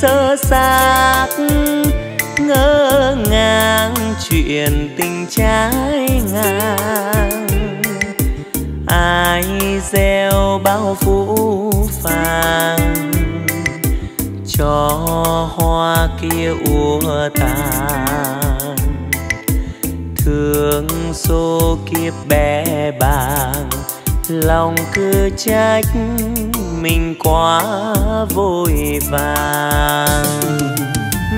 sơ xác, ngỡ ngàng chuyện tình trái ngang. Ai gieo bao phũ phàng, cho hoa kia úa tàn. Thương số kiếp bé bàng lòng cứ trách mình quá vội vàng.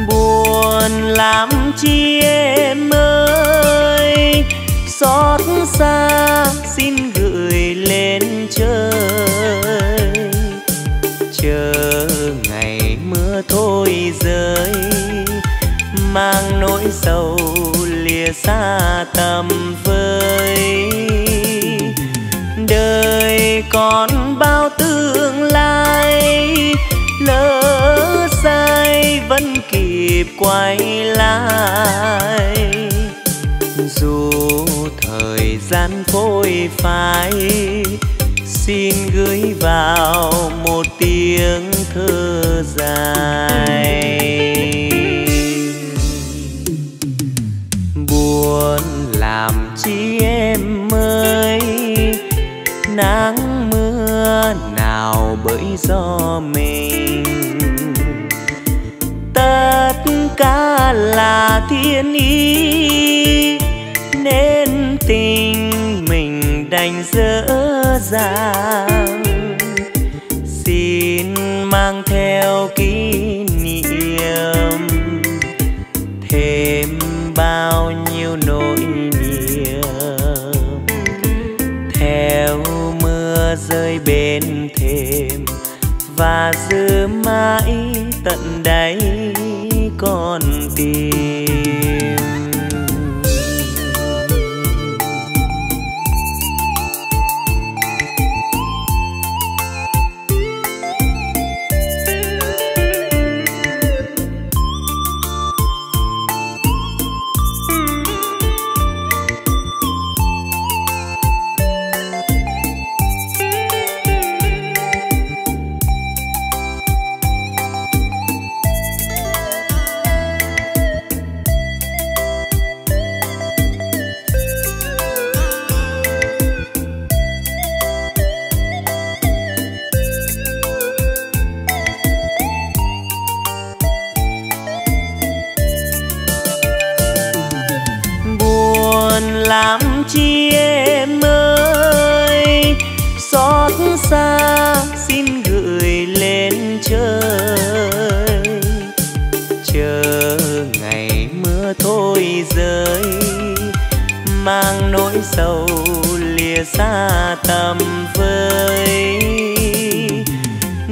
Buồn lắm chi em ơi, xót xa xin gửi lên trời. Chờ ngày mưa thôi rơi, mang nỗi sầu lìa xa tầm vơi đời còn bao tương lai, lỡ sai vẫn kịp quay lại. Dù thời gian phôi phai, xin gửi vào một tiếng thơ dài. Buồn làm chi em do mình. Tất cả là thiên ý, nên tình mình đành dở dàng. Xin mang theo kỷ niệm, thêm bao nhiêu nỗi niềm. Theo mưa rơi bên thềm và giữ mãi tận đáy con tim. Sâu lìa xa tầm với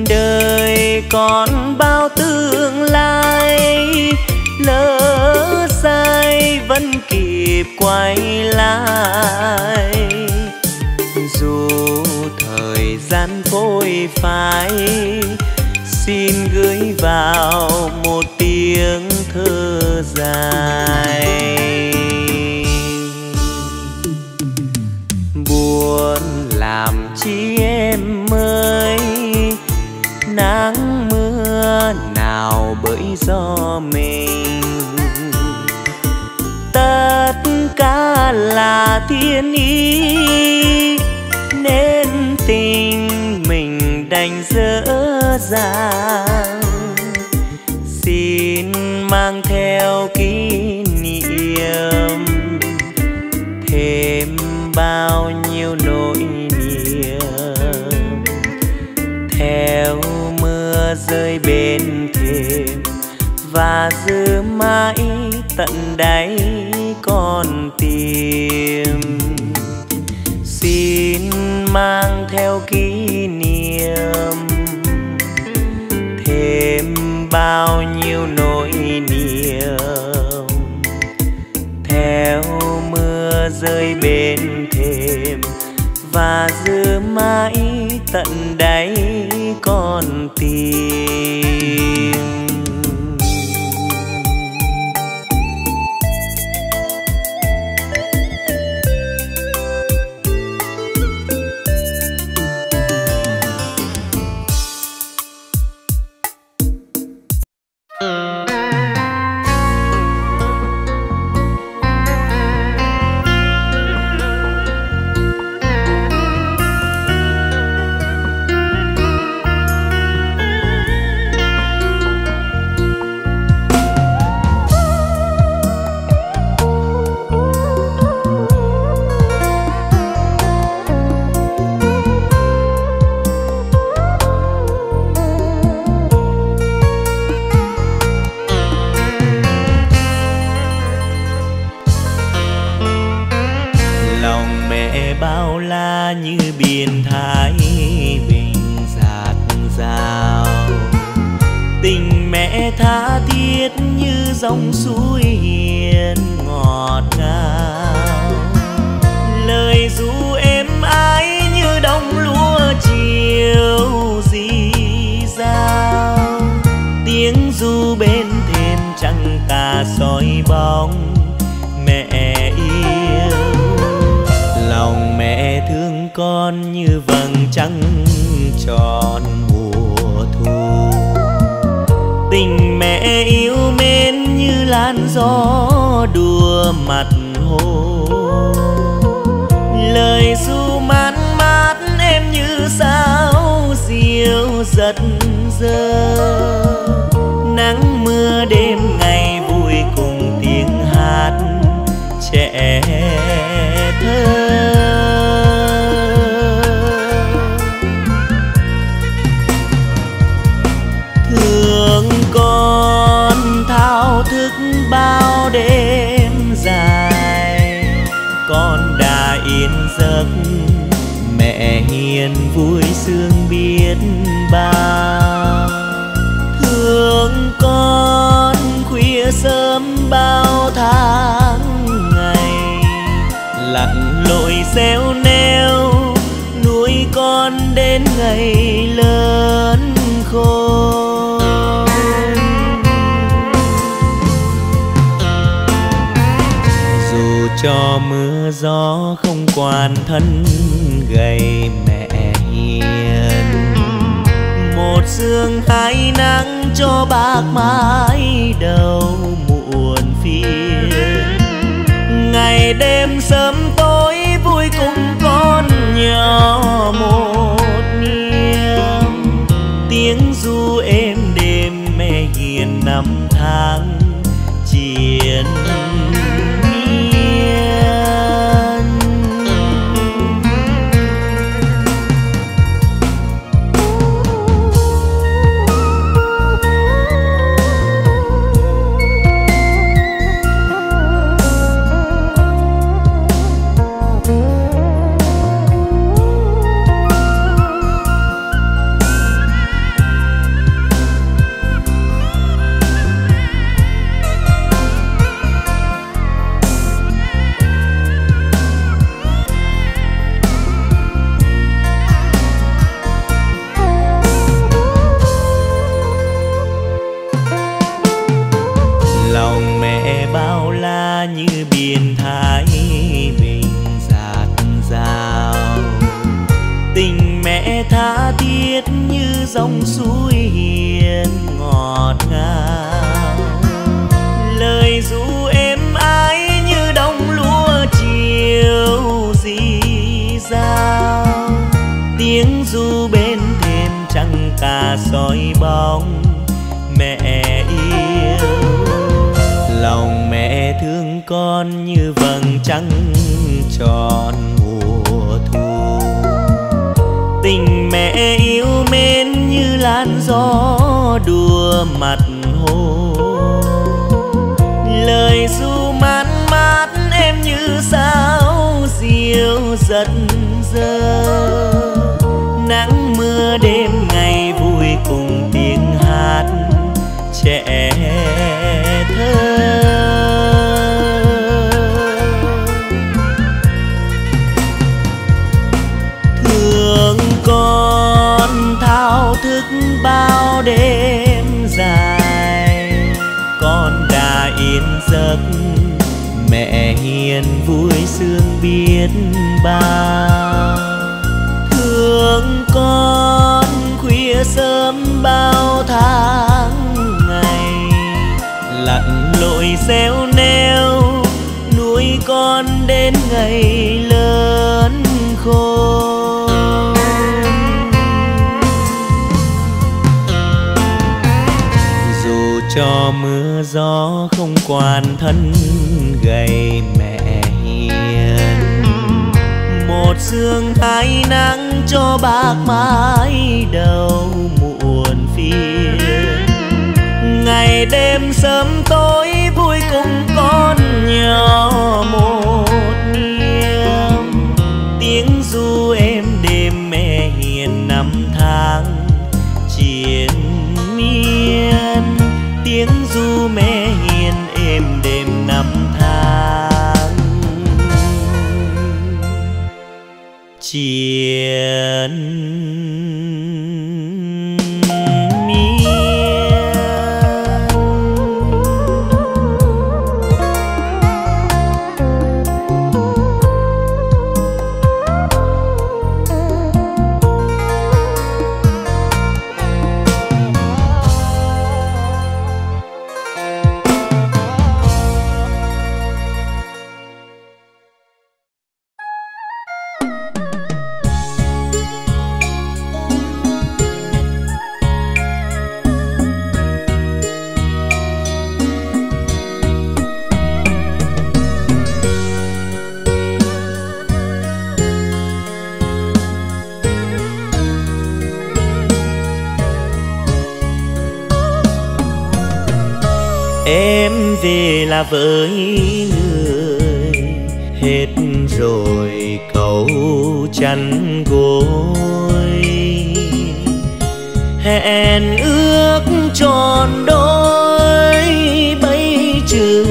đời còn bao tương lai, lỡ sai vẫn kịp quay lại. Dù thời gian vội phai, xin gửi vào một tiếng thơ dài. Do mình. Tất cả là thiên ý, nên tình mình đành dở dàng. Xin mang theo kỷ niệm và giữ mãi tận đáy con tim. Xin mang theo kỷ niệm thêm bao nhiêu nỗi niềm. Theo mưa rơi bên thềm và giữ mãi tận đáy con tim. non như vầng trăng tròn mùa thu. Tình mẹ yêu mến như làn gió đùa mặt hồ. Lời ru mát mát em như sao diêu giật dơ. Nắng mưa đêm ngày vui cùng tiếng hát trẻ cho mưa gió không quan thân gầy mẹ hiền. Một sương hai nắng cho bác mãi đầu muộn phiền. Ngày đêm sớm tối vui cùng con nhỏ một niềm. Tiếng du êm đêm mẹ hiền năm tháng chiến đấu gió đùa mặt hồ. Lời du mát mát em như sao diêu giật dơ nắng xéo neo, nuôi con đến ngày lớn khôn. Dù cho mưa gió không quan thân gầy mẹ hiền, một sương hai nắng cho bạc mái đầu muộn phiền. Ngày đêm sớm tối cùng con nhỏ một em tiếng du em đêm mẹ hiền năm tháng chiến miên. Tiếng du mẹ hiền êm đêm năm tháng. Chiến với người. Hết rồi cầu chăn gối. Hẹn ước tròn đôi bấy trừ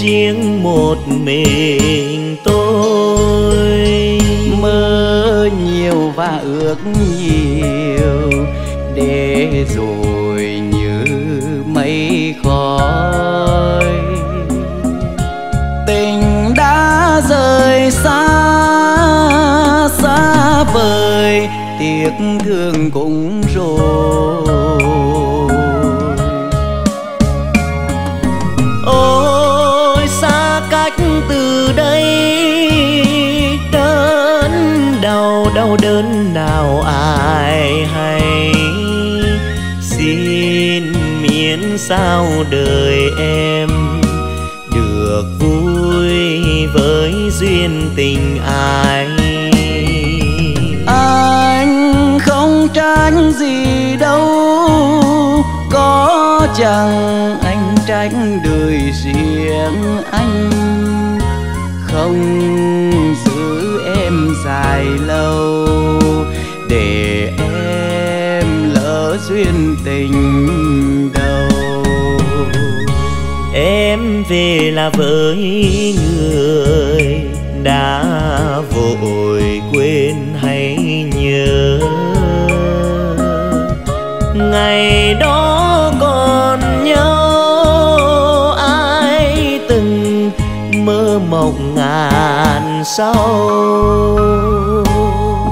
riêng một mình tôi. Mơ nhiều và ước nhiều, để rồi sao đời em được vui với duyên tình ai? Anh không tránh gì đâu, có chẳng anh tránh đời riêng anh? Không về là với người đã vội quên hay nhớ. Ngày đó còn nhau ai từng mơ mộng ngàn sau.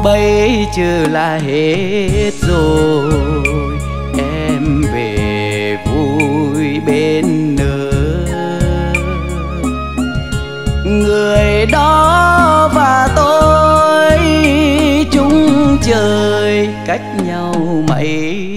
Bây giờ là hết rồi. Đó và tôi chung trời cách nhau mấy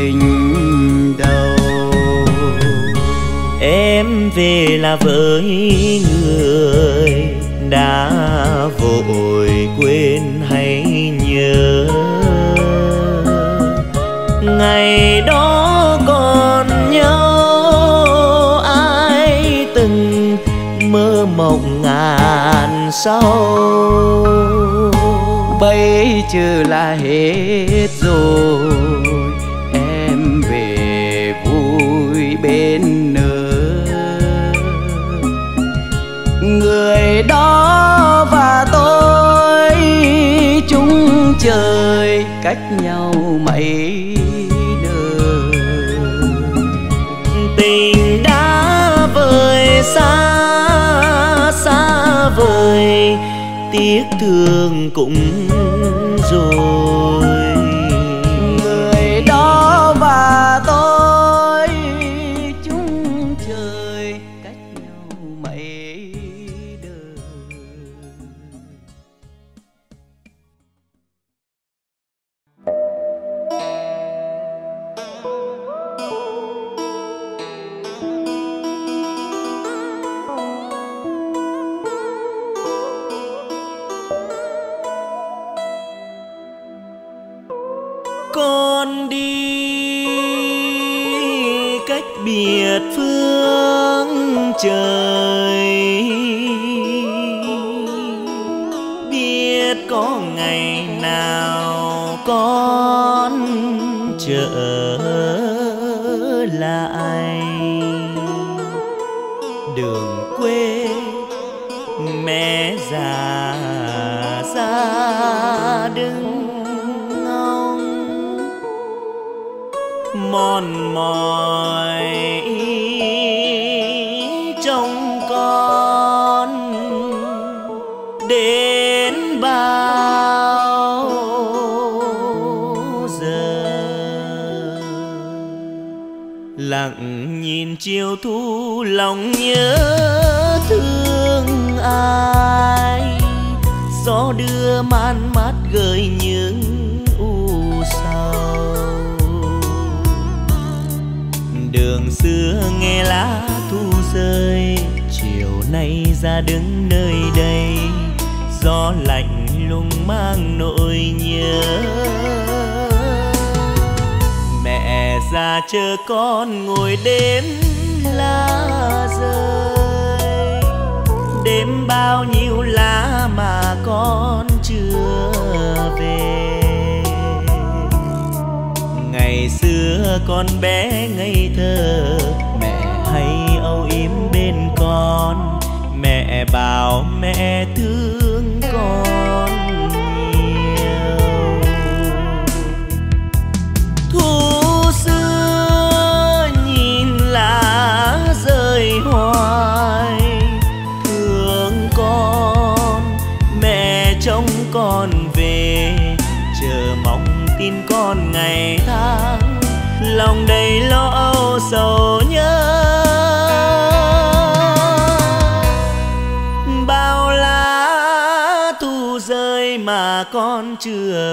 tình đầu em về là với người đã vội quên hay nhớ. Ngày đó còn nhau ai từng mơ mộng ngàn sau. Bây giờ là hết rồi. chơi cách nhau mấy đời. Tình đã vời xa xa vời, tiếc thương cũng rồi. bảo mẹ thương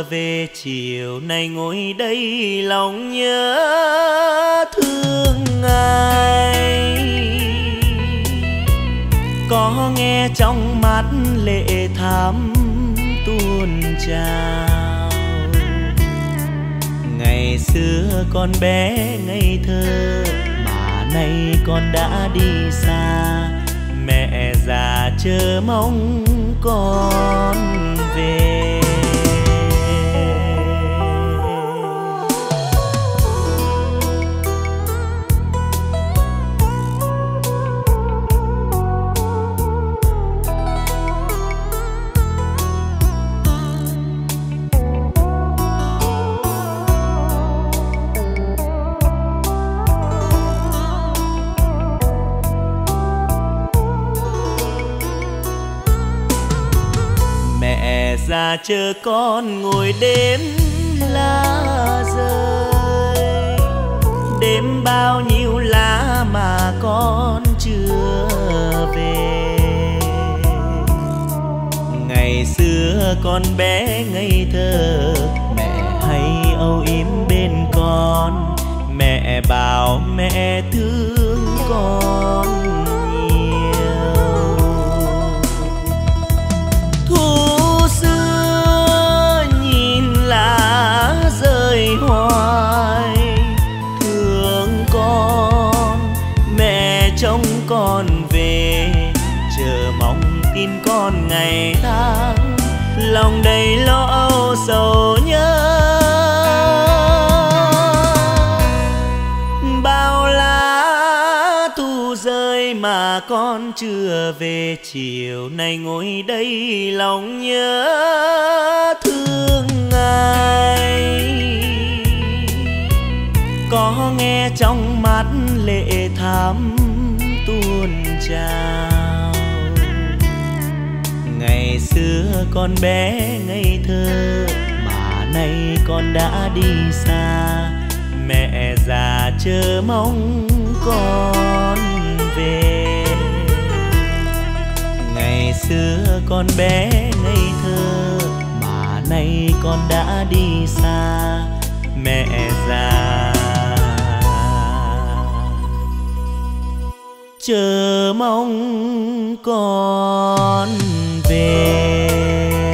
về chiều nay ngồi đây lòng nhớ thương ai. Có nghe trong mắt lệ thắm tuôn trào. Ngày xưa con bé ngây thơ, mà nay con đã đi xa. Mẹ già chờ mong con về. là chờ con ngồi đếm lá rơi. Đếm bao nhiêu lá mà con chưa về. Ngày xưa con bé ngây thơ, mẹ hay âu yếm bên con. Mẹ bảo mẹ thương con. Rơi hoài. Thương con, mẹ trông con về. Chờ mong tin con ngày tháng. Lòng đầy lo âu sầu nhớ. Bao lá thu rơi mà con chưa về. Chiều nay ngồi đây lòng nhớ thương ai có nghe trong mắt lệ thắm tuôn trào. Ngày xưa con bé ngây thơ, mà nay con đã đi xa. Mẹ già chờ mong con về. Ngày xưa con bé ngây thơ, mà nay con đã đi xa. Mẹ già chờ mong con về.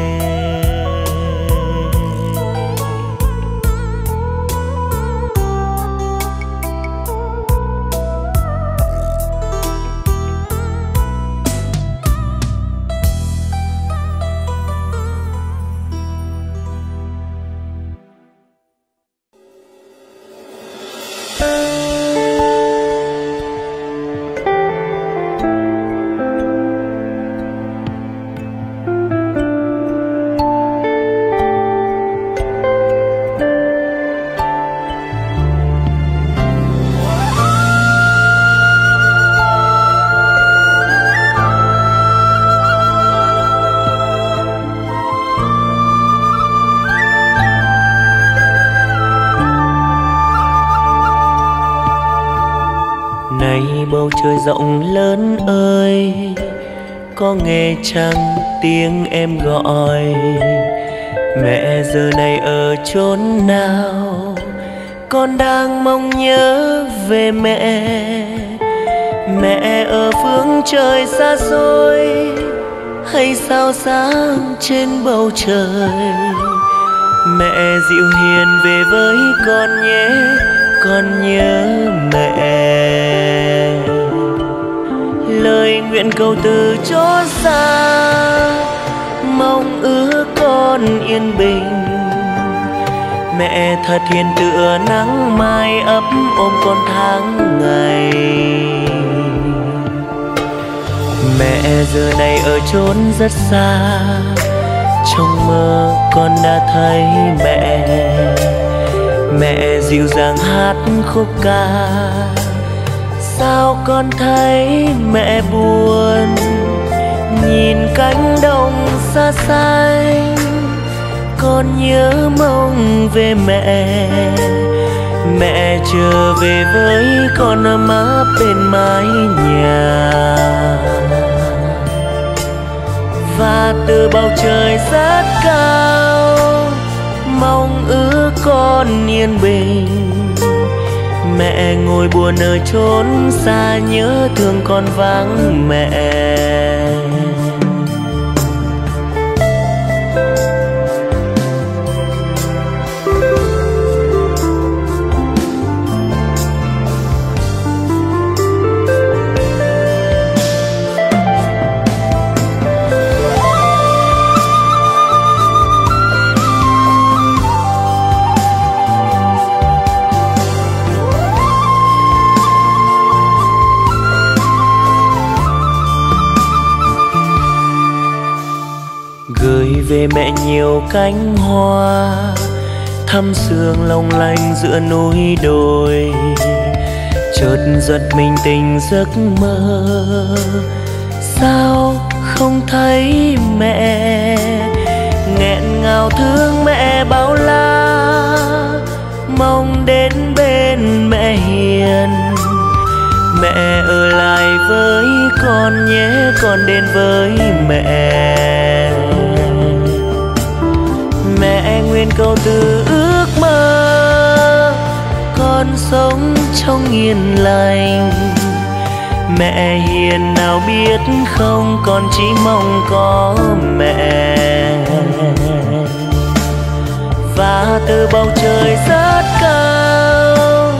Rộng lớn ơi, có nghe chăng tiếng em gọi? Mẹ giờ này ở chốn nào, con đang mong nhớ về mẹ. Mẹ ở phương trời xa xôi, hay sao sáng trên bầu trời? Mẹ dịu hiền về với con nhé, con nhớ mẹ lời nguyện cầu từ chỗ xa. Mong ước con yên bình. Mẹ thật hiền tựa nắng mai ấp ôm con tháng ngày. Mẹ giờ này ở chốn rất xa. Trong mơ con đã thấy mẹ. Mẹ dịu dàng hát khúc ca sao con thấy mẹ buồn? Nhìn cánh đồng xa xanh, con nhớ mong về mẹ. Mẹ trở về với con má bên mái nhà. Và từ bầu trời rất cao, mong ước con yên bình mẹ ngồi buồn ở chốn xa nhớ thương con vắng mẹ. Gửi mẹ nhiều cánh hoa thăm sương long lanh giữa núi đồi. Chợt giật mình tình giấc mơ, sao không thấy mẹ? Nghẹn ngào thương mẹ bao la, mong đến bên mẹ hiền. Mẹ ở lại với con nhé, con đến với mẹ. Nguyện cầu từ ước mơ, con sống trong yên lành. Mẹ hiền nào biết không, con chỉ mong có mẹ. Và từ bầu trời rất cao,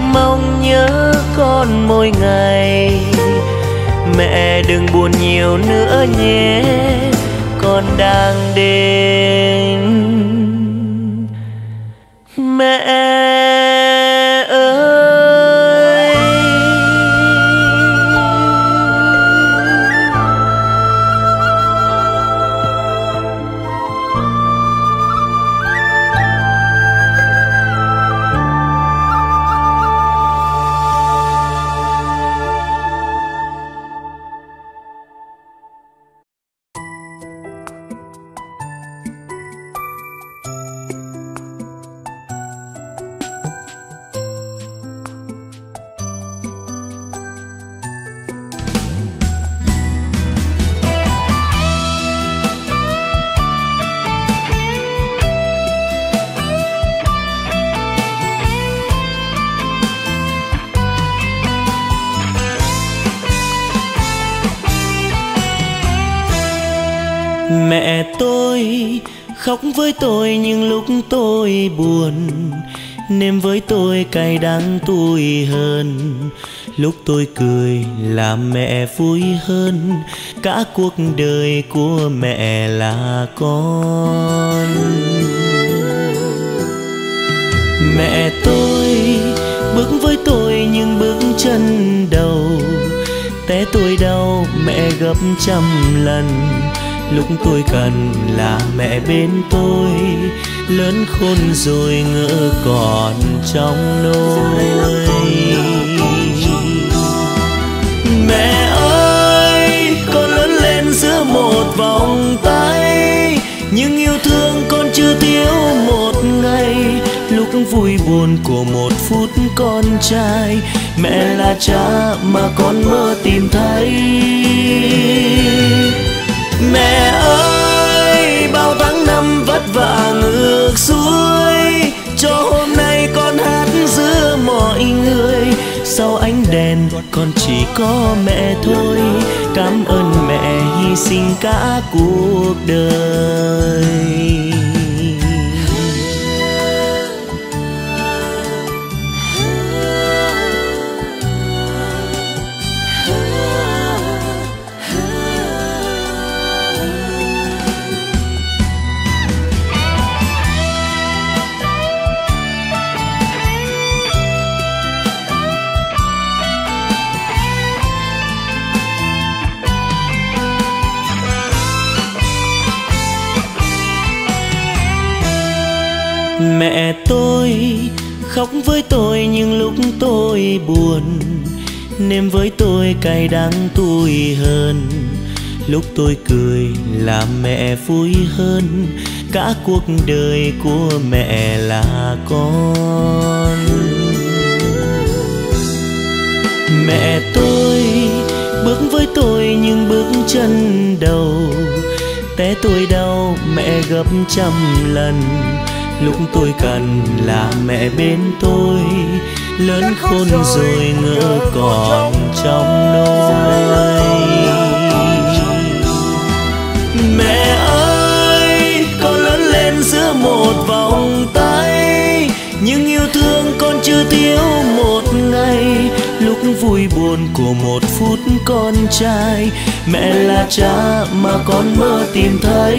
mong nhớ con mỗi ngày. Mẹ đừng buồn nhiều nữa nhé, con đang đến. Nêm với tôi cay đắng tôi hơn lúc tôi cười làm mẹ vui hơn. Cả cuộc đời của mẹ là con. Mẹ tôi, bước với tôi nhưng bước chân đầu. Té tôi đau, mẹ gấp trăm lần. Lúc tôi cần là mẹ bên tôi lớn khôn rồi ngỡ còn trong nôi mẹ ơi, con lớn lên giữa một vòng tay, nhưng yêu thương con chưa thiếu một ngày. Lúc vui buồn của một phút con trai, mẹ là cha mà con mơ tìm thấy. Mẹ ơi! Bao tháng năm vất vả ngược xuôi, cho hôm nay con hát giữa mọi người. Sau ánh đèn con chỉ có mẹ thôi, cảm ơn mẹ hy sinh cả cuộc đời. Mẹ tôi, khóc với tôi nhưng lúc tôi buồn. Nêm với tôi cay đắng tôi hơn lúc tôi cười là mẹ vui hơn. Cả cuộc đời của mẹ là con. Mẹ tôi, bước với tôi nhưng bước chân đầu. Té tôi đau, mẹ gấp trăm lần lúc tôi cần là mẹ bên tôi lớn khôn rồi ngỡ còn trong nôi mẹ ơi con lớn lên giữa một vòng tay nhưng yêu thương con chưa thiếu một ngày. Lúc vui buồn của một phút con trai mẹ là cha mà con mơ tìm thấy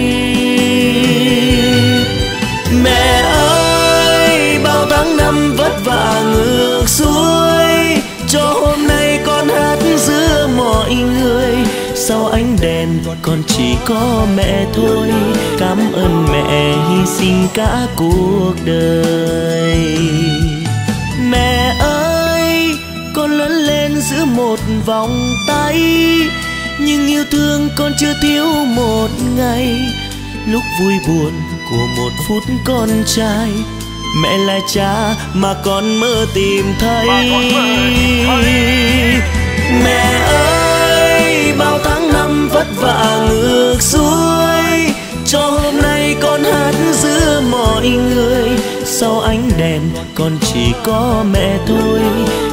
mẹ ơi, bao tháng năm vất vả ngược xuôi. Cho hôm nay con hát giữa mọi người. Sau ánh đèn, con chỉ có mẹ thôi. Cảm ơn mẹ hy sinh cả cuộc đời. Mẹ ơi, con lớn lên giữa một vòng tay. Nhưng yêu thương con chưa thiếu một ngày. Lúc vui buồn của một phút con trai mẹ là cha mà con mơ tìm thấy. Mẹ ơi bao tháng năm vất vả ngược xuôi cho hôm nay con hát giữa mọi người. Sau ánh đèn con chỉ có mẹ thôi.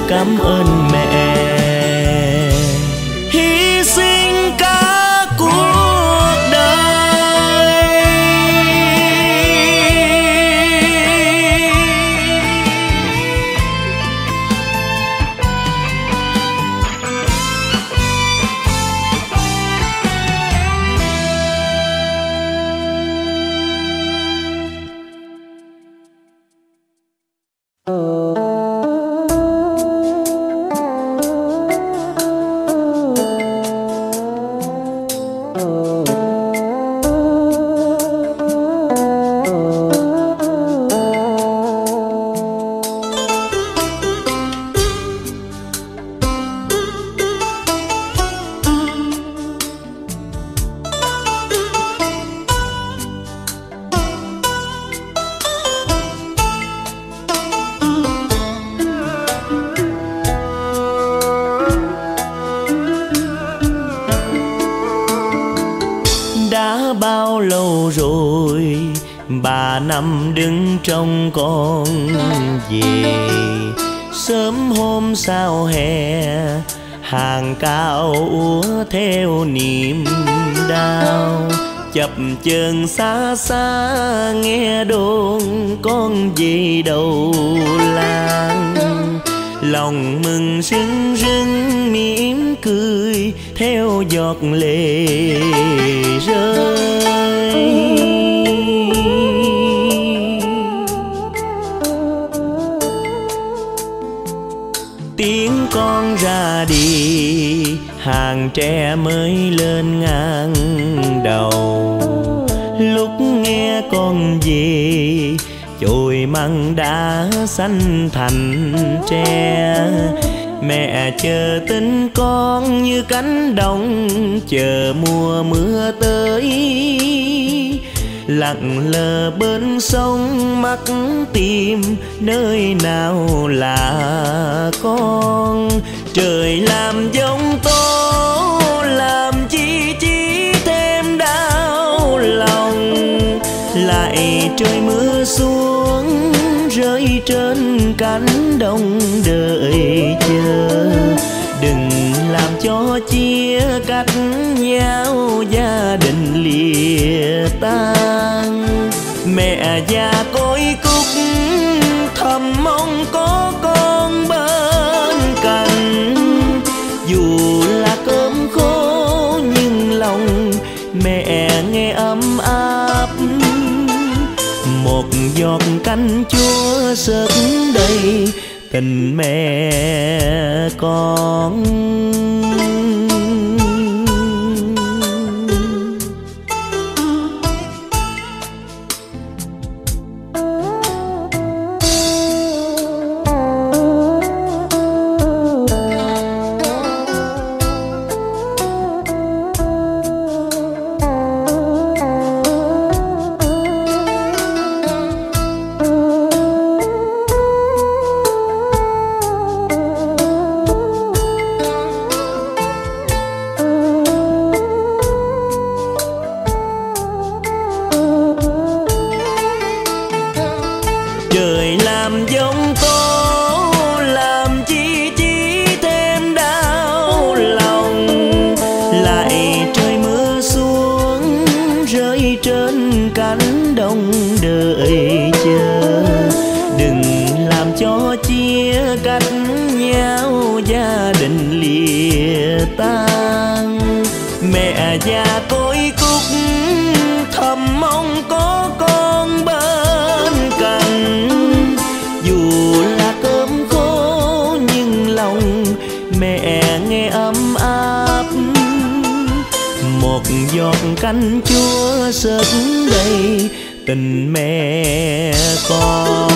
Cảm ơn mẹ như cánh đồng chờ mùa mưa tới. Lặng lờ bên sông mắt tìm nơi nào là con. Trời làm giống tố làm chi chi thêm đau lòng. Lại trời mưa xuống rơi trên cánh đồng đợi chờ làm cho chia cách nhau, gia đình lìa tan. Mẹ già côi cúc, thầm mong có con bên cạnh. Dù là cơm khô, nhưng lòng mẹ nghe ấm áp. Một giọt canh chúa sớt đầy tình mẹ con. Canh chúa sớt đầy tình mẹ con.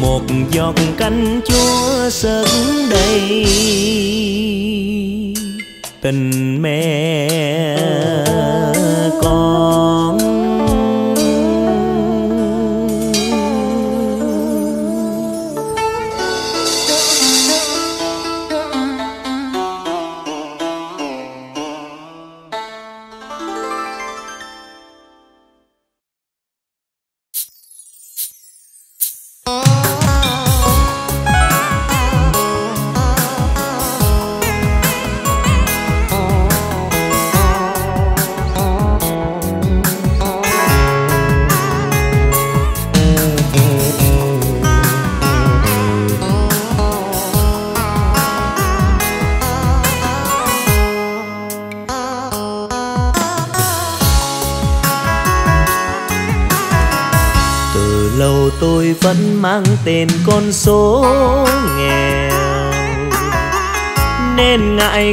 Một giọt canh chúa sớt đầy tình mẹ con.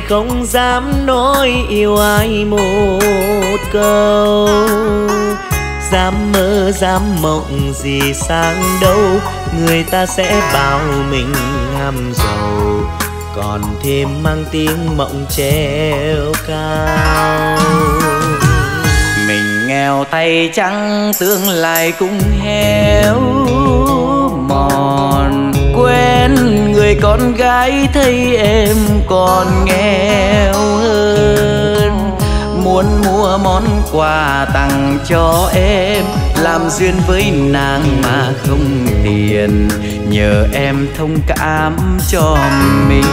Không dám nói yêu ai một câu. Dám mơ, dám mộng gì sang đâu, người ta sẽ bảo mình ham giàu còn thêm mang tiếng mộng treo cao. Mình nghèo tay trắng, tương lai cũng héo mòn quen người con gái thấy em còn nghèo hơn. Muốn mua món quà tặng cho em, làm duyên với nàng mà không tiền nhờ em thông cảm cho mình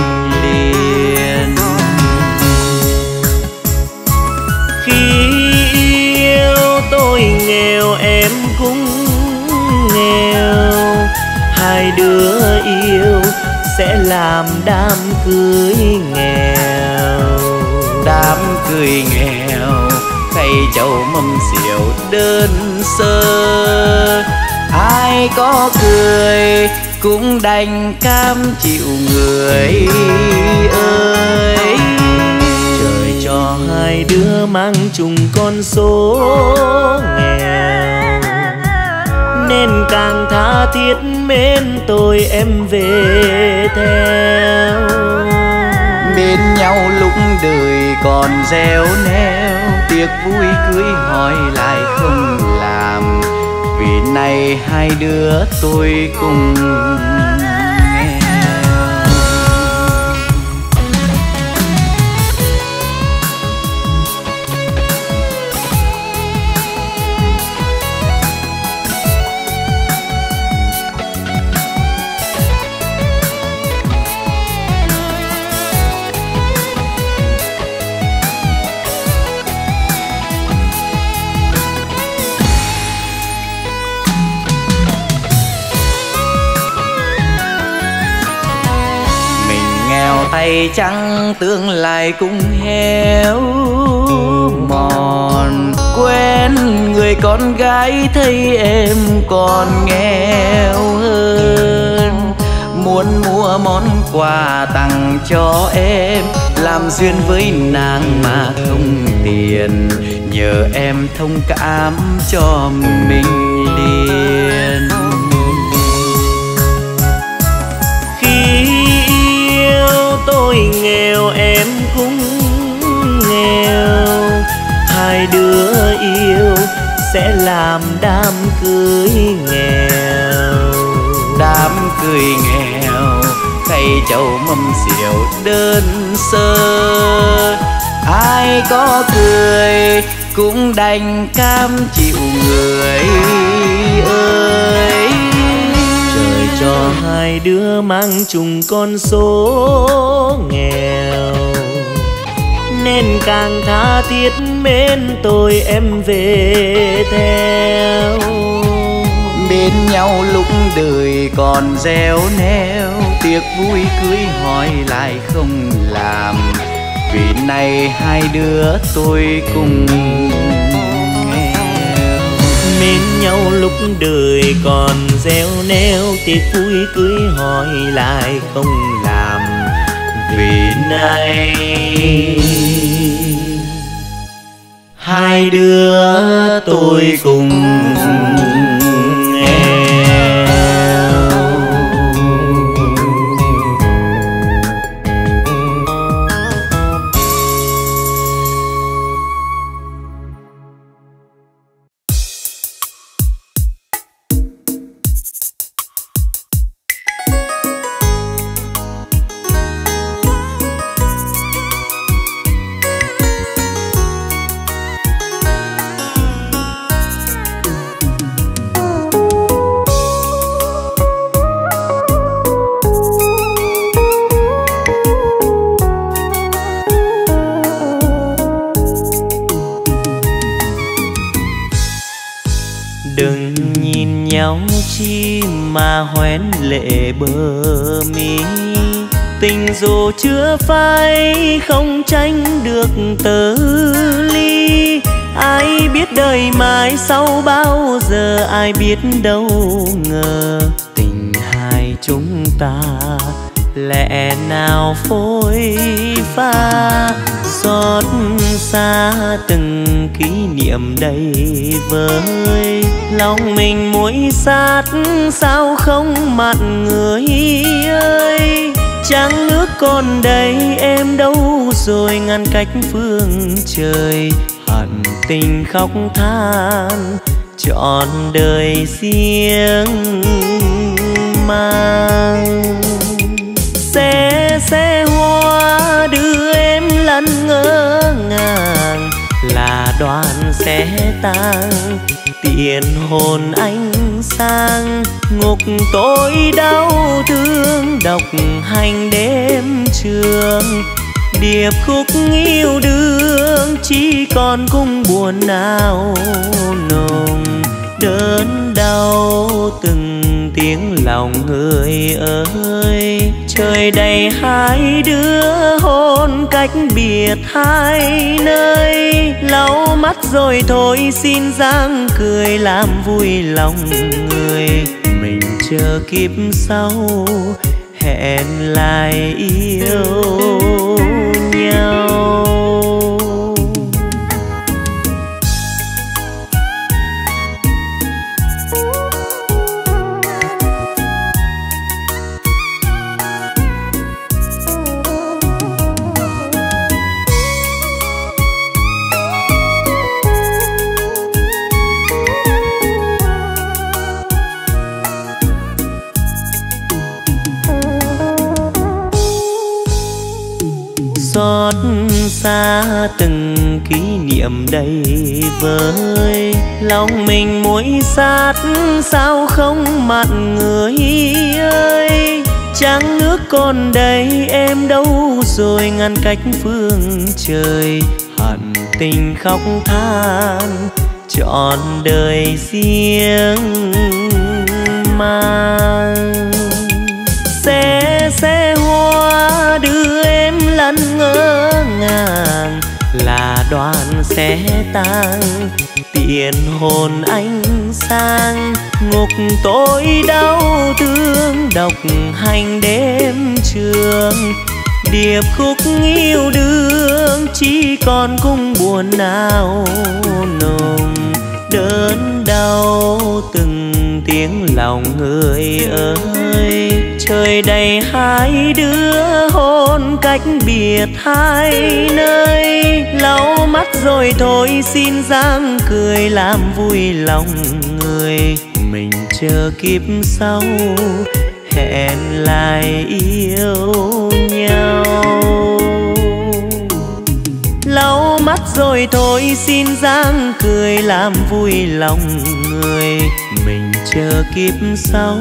liền. Khi yêu tôi nghèo em cũng hai đứa yêu sẽ làm đám cưới nghèo. Đám cưới nghèo khay chầu mâm rượu đơn sơ. Ai có cười cũng đành cam chịu người ơi. Trời cho hai đứa mang chung con số nghèo nên càng tha thiết mến tôi em về theo. Bên nhau lúc đời còn réo neo, tiệc vui cưới hỏi lại không làm. Vì nay hai đứa tôi cùng tay chăng tương lai cũng héo mòn. Quen người con gái thấy em còn nghèo hơn. Muốn mua món quà tặng cho em, làm duyên với nàng mà không tiền. Nhờ em thông cảm cho mình. Tôi nghèo, em cũng nghèo. Hai đứa yêu sẽ làm đám cưới nghèo. Đám cưới nghèo khay chầu mâm rượu đơn sơ. Ai có cười cũng đành cam chịu người ơi cho hai đứa mang chung con số nghèo. Nên càng tha thiết mến tôi em về theo. Bên nhau lúc đời còn réo neo, tiệc vui cưới hỏi lại không làm. Vì nay hai đứa tôi cùng mến nhau lúc đời còn gieo neo tiệc vui cưới hỏi lại không làm vì nay. Hai đứa tôi cùng chưa phai không tranh được tơ ly. Ai biết đời mai sau bao giờ, ai biết đâu ngờ tình hai chúng ta lẽ nào phôi pha. Xót xa từng kỷ niệm đầy vơi lòng mình muối sát, sao không mặn người ơi? Trăng nước còn đây em đâu rồi ngăn cách phương trời. Hận tình khóc than, trọn đời riêng mang. Xe xe hoa đưa em lăn ngỡ ngàng, là đoàn xe tang tiền hồn anh sang. Ngục tối đau thương, độc hành đêm trường. Điệp khúc yêu đương, chỉ còn cung buồn nào nồng. Đớn đau từng tiếng lòng người ơi trời đầy hai đứa hôn cách biệt hai nơi. Lau mắt rồi thôi, xin giang cười làm vui lòng người. Mình chờ kiếp sau, hẹn lại yêu. Xa từng kỷ niệm đầy vơi. Lòng mình muối sát, sao không mặn người ơi? Trăng nước còn đây em đâu rồi, ngăn cách phương trời. Hận tình khóc than, trọn đời riêng mang. Xe xe hoa đưa em lăn ngơ ngang là đoàn xe tang. Tiền hồn anh sang ngục tối đau thương. Độc hành đêm trường, điệp khúc yêu đương. Chỉ còn cung buồn nào nồng đớn đau. Từng tiếng lòng người ơi trời đầy hai đứa hôn cách biệt hai nơi. Lau mắt rồi thôi, xin dáng cười làm vui lòng người. Mình chờ kiếp sau, hẹn lại yêu nhau. Lau mắt rồi thôi, xin dáng cười làm vui lòng người. Mình chờ kiếp sau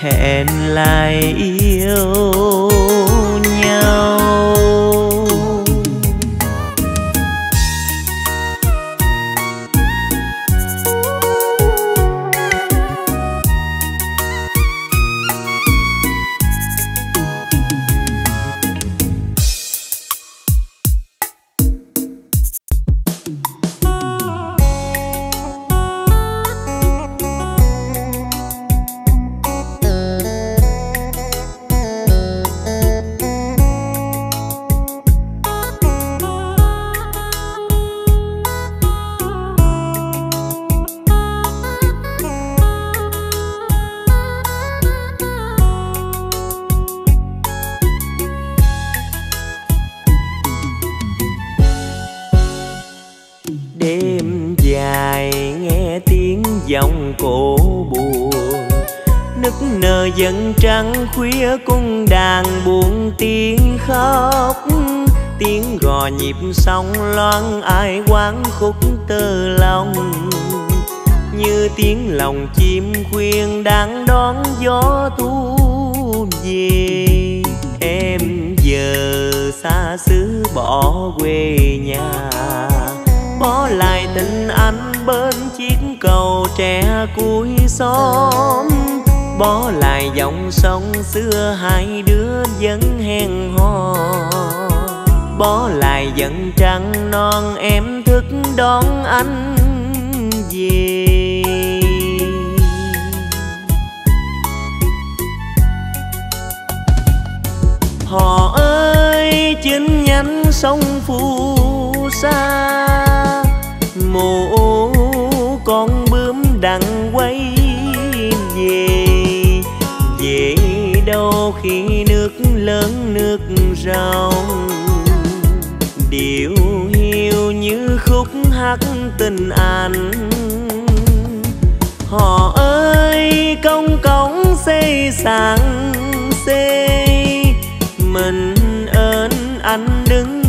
hẹn lại yêu nhau. Nhịp sóng loan ai quán khúc tơ lòng. Như tiếng lòng chim khuyên đang đón gió thu về. Em giờ xa xứ bỏ quê nhà, bỏ lại tình anh bên chiếc cầu tre cuối xóm. Bỏ lại dòng sông xưa hai đứa vẫn hẹn hò bỏ lại dần trăng non em thức đón anh về. Họ ơi chín nhánh sông phù sa, mồ con bướm đang quay về. Về đâu khi nước lớn nước rộng như khúc hát tình anh họ ơi, công cống xây sáng xây mình ơn anh đứng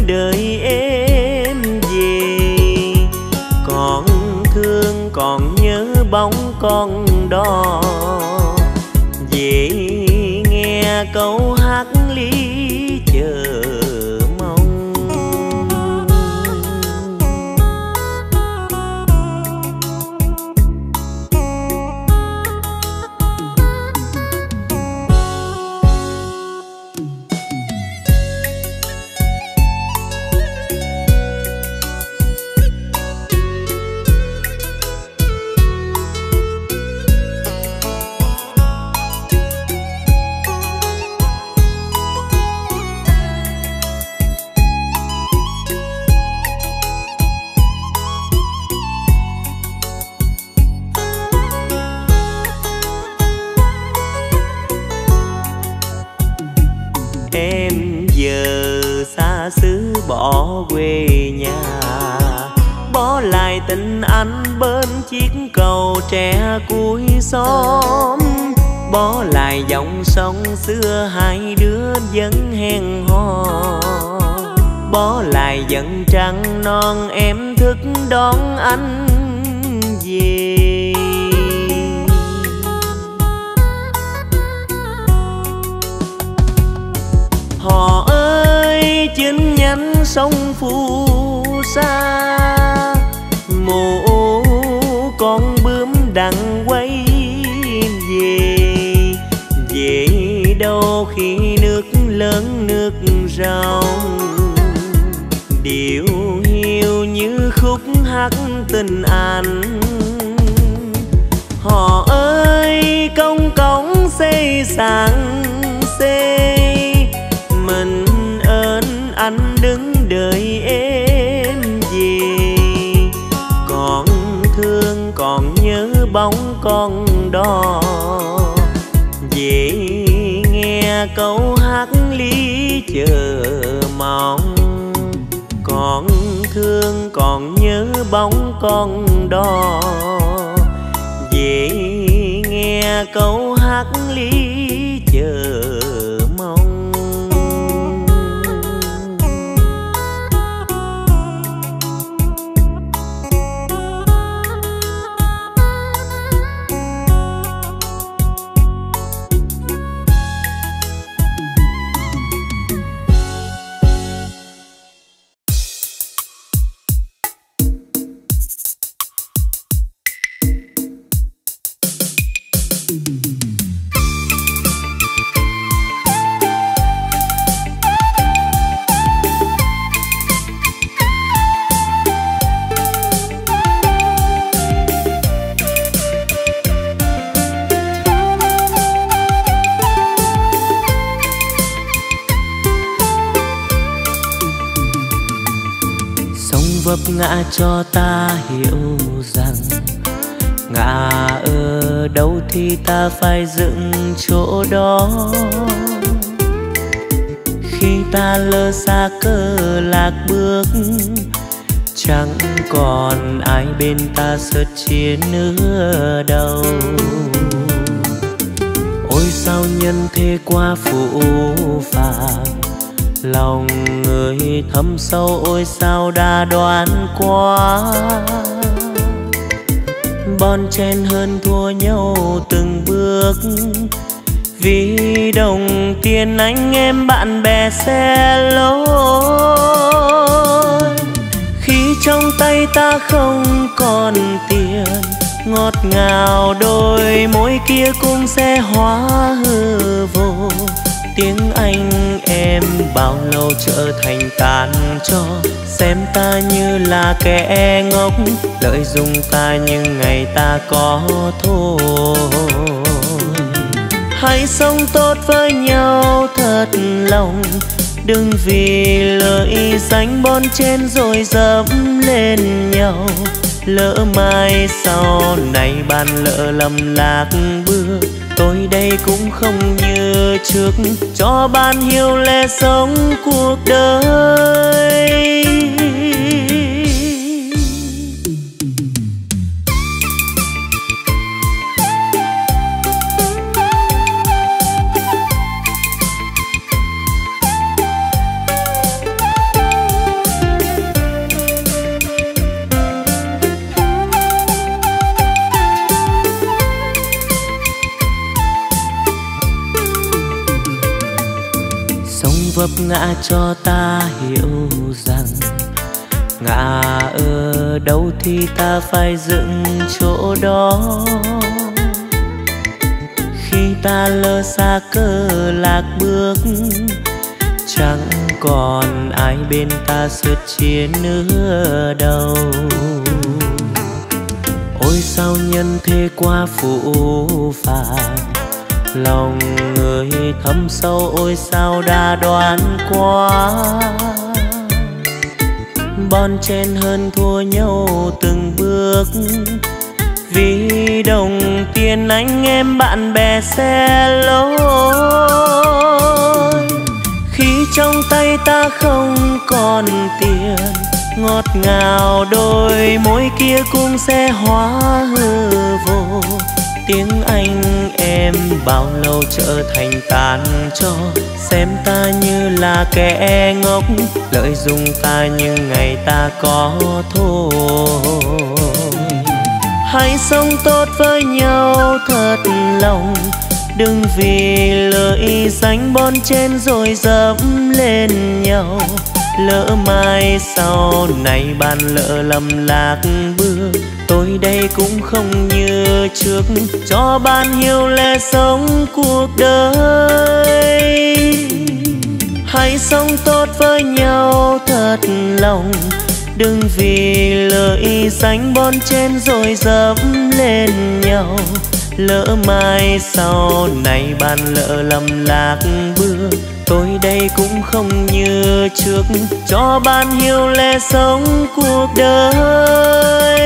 cho ta hiểu rằng ngã ở đâu thì ta phải dựng chỗ đó. Khi ta lơ xa cơ lạc bước, chẳng còn ai bên ta sớt chia nữa đâu ôi sao nhân thế qua phụ phàng lòng người thâm sâu, ôi sao đã đoán quá. Bon chen hơn thua nhau từng bước, vì đồng tiền anh em bạn bè xe lối khi trong tay ta không còn tiền, ngọt ngào đôi môi kia cũng sẽ hóa hư vô tiếng anh em bao lâu trở thành tàn cho xem ta như là kẻ ngốc, lợi dụng ta nhưng ngày ta có thôi. Hãy sống tốt với nhau thật lòng, đừng vì lợi danh bon trên rồi dẫm lên nhau. Lỡ mai sau này bàn lỡ lầm lạc tôi đây cũng không như trước cho ban hiếu lẽ sống cuộc đời. Ngã cho ta hiểu rằng ngã ở đâu thì ta phải dựng chỗ đó. Khi ta lơ xa cơ lạc bước, chẳng còn ai bên ta sượt chia nữa đâu ôi sao nhân thế qua phụ phàng lòng người thâm sâu, ôi sao đã đoán quá. Bon chen hơn thua nhau từng bước. Vì đồng tiền anh em bạn bè xe lối khi trong tay ta không còn tiền, ngọt ngào đôi môi kia cũng sẽ hóa hư vô tiếng anh em bao lâu trở thành tàn cho xem ta như là kẻ ngốc, lợi dụng ta nhưng ngày ta có thôi hãy sống tốt với nhau thật lòng, đừng vì lợi danh bon trên rồi dẫm lên nhau. Lỡ mai sau này bàn lỡ lầm lạc bước tôi đây cũng không như trước. Cho ban hiếu lẽ sống cuộc đời. Hãy sống tốt với nhau thật lòng. Đừng vì lợi danh bon trên rồi dẫm lên nhau. Lỡ mai sau này bàn lỡ lầm lạc bước tôi đây cũng không như trước cho ban hiểu lẽ sống cuộc đời.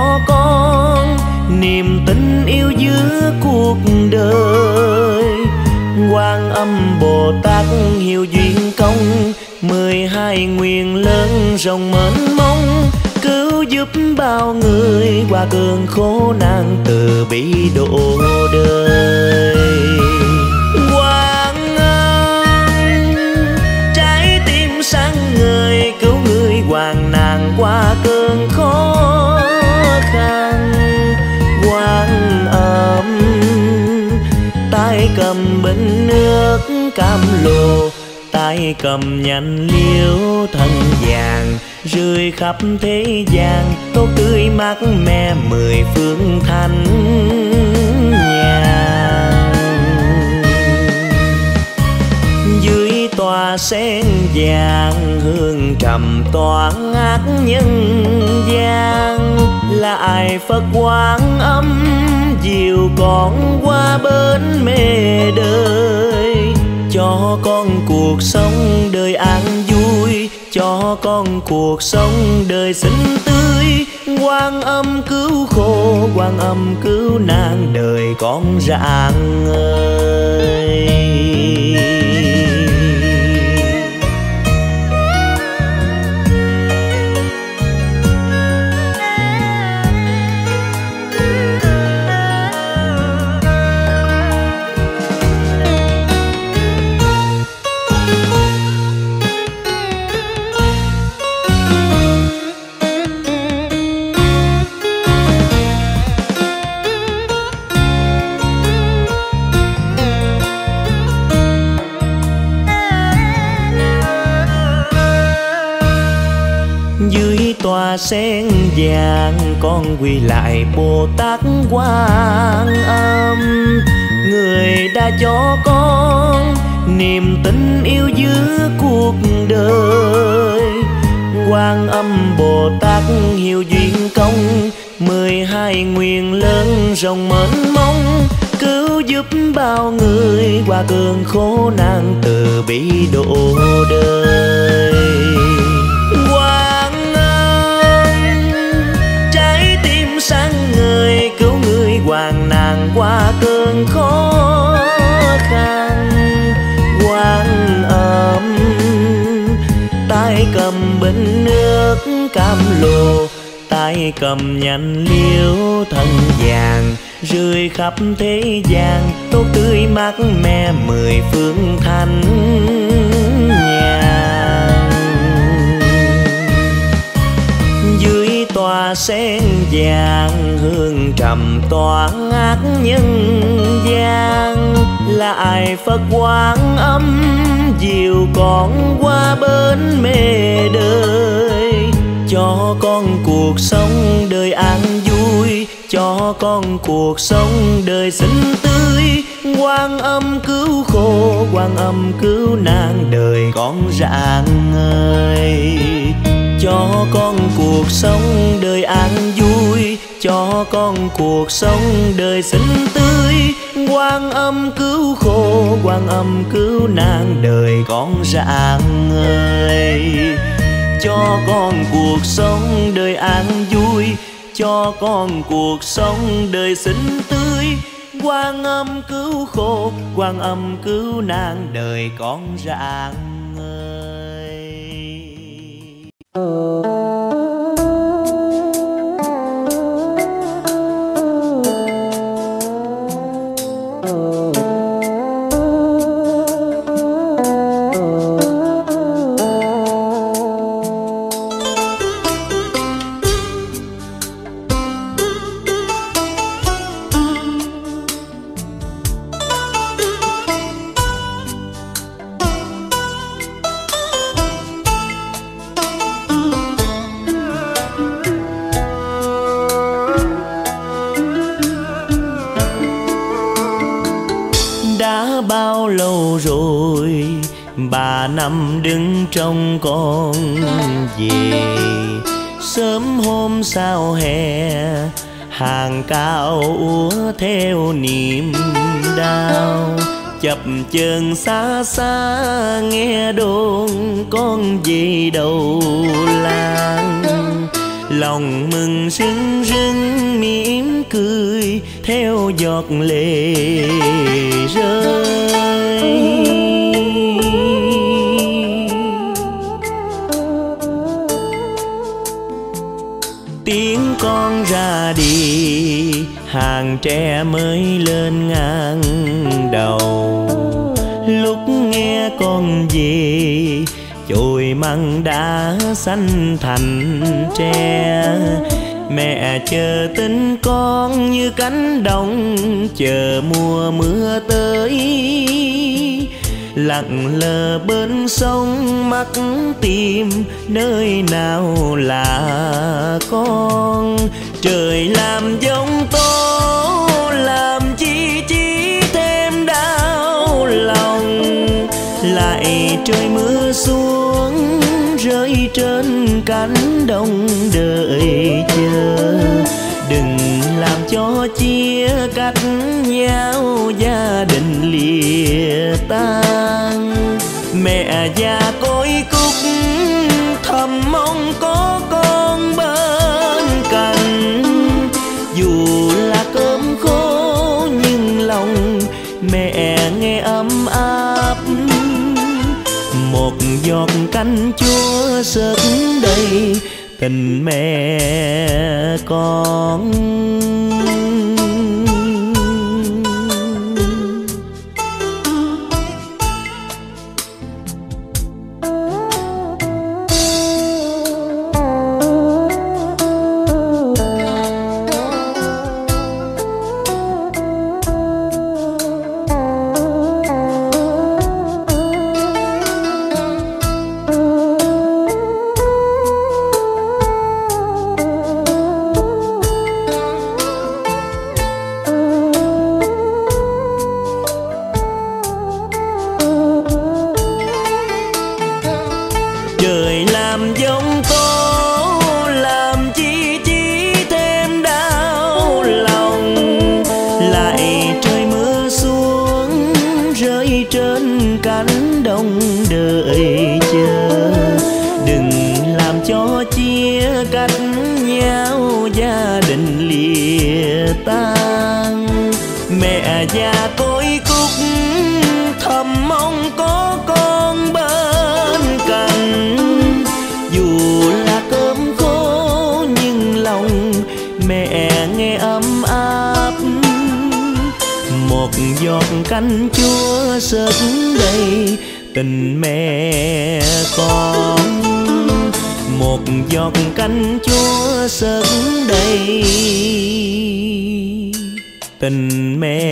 Cho con, niềm tin yêu giữa cuộc đời. Quan âm bồ tát hiểu duyên công, mười hai nguyện lớn rộng mênh mông. Cứu giúp bao người qua cơn khổ nạn từ bi độ đời. bên nước cam lồ, tay cầm nhành liễu thân vàng, rơi khắp thế gian, tốt tươi mát me mười phương thanh nhà dưới tòa sen vàng, hương trầm toàn ác nhân gian, là ai phật quán âm chiều con qua bên mê đời cho con cuộc sống đời an vui, cho con cuộc sống đời xinh tươi. Quan âm cứu khổ quan âm cứu nạn, đời con rạng ơi con quy lại bồ tát quan âm. Người đã cho con niềm tin yêu giữa cuộc đời. Quan âm bồ tát hiểu duyên công, mười hai nguyện lớn rộng mênh mông. Cứu giúp bao người qua cơn khổ nạn từ bi độ đời. Hoàn nàng qua cơn khó khăn quan âm tay cầm bình nước cam lồ, tay cầm nhành liễu thân vàng. Rơi khắp thế gian, tốt tươi mát me mười phương thanh. Dưới sen vàng, hương trầm toàn ác nhân gian. Lại phật quán âm diều con qua bên mê đời cho con cuộc sống đời an vui, cho con cuộc sống đời xinh tươi. Quan âm cứu khổ quan âm cứu nạn đời con rạng ơi cho con cuộc sống đời an vui, cho con cuộc sống đời xinh tươi. Quan âm cứu khổ quan âm cứu nạn đời con rạng ơi cho con cuộc sống đời an vui, cho con cuộc sống đời xinh tươi. Quan âm cứu khổ quan âm cứu nạn đời con rạng ơi Oh. Nằm đứng trong con về sớm hôm sau hè, hàng cao úa theo niềm đau. Chập chân xa xa, nghe đồn con về đầu làng lòng mừng rưng rưng mỉm cười theo giọt lệ rơi. Con ra đi. Hàng tre mới lên ngang đầu. Lúc nghe con về, chồi măng đã xanh thành tre. Mẹ chờ tin con như cánh đồng, chờ mùa mưa tới lặng lờ bên sông mắt tìm, nơi nào là con? Trời làm giông tố, làm chi chi thêm đau lòng. Lại trời mưa xuống, rơi trên cánh đồng đợi chờ. Đừng làm cho chia cắt nhau gia đình lìa tan mẹ già côi cúc thầm mong có con bên cạnh. Dù là cơm khô nhưng lòng mẹ nghe ấm áp. Một giọt canh chúa sớt đầy, tình mẹ con. Rất đầy tình mẹ con. Một giọt canh chúa rất đầy tình mẹ